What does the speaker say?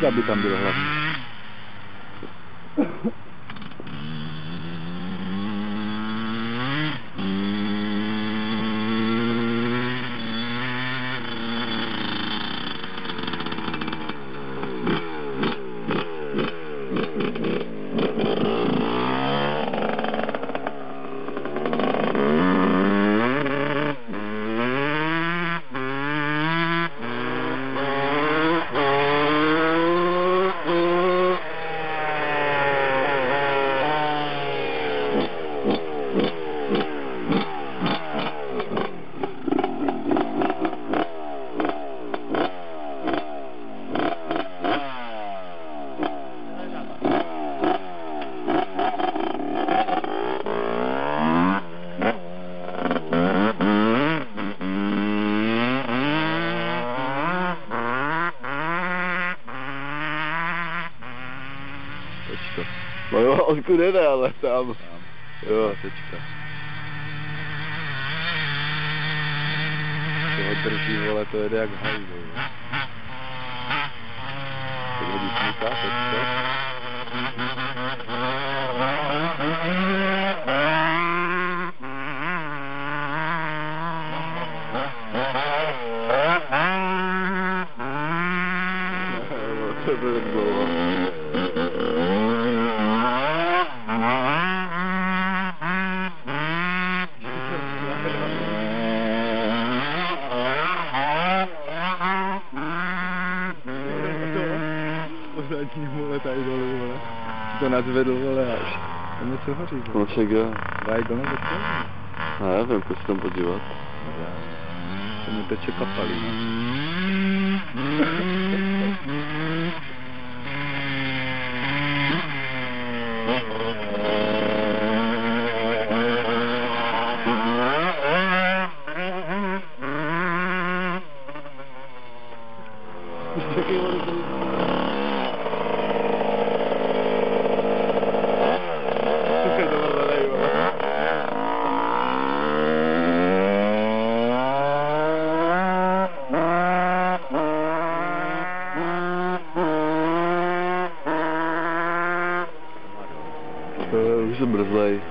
Byl hlavně. Tečka. No jo, odkud jede, ale tam. Tam. Jo. Tečka. Toho drží, vole, to jede jak hajdu. Teď hodí smutá, tečka. To tak dlouho. Pořádně, vole, tady dole, vole. To nazvedl, vole, až. Tam něco hoří, No vole. však jo. Vaj dole, do toho. No, já vím, pojď se tam podívat. To mi teče kapalí, no. To eu sou brasileiro.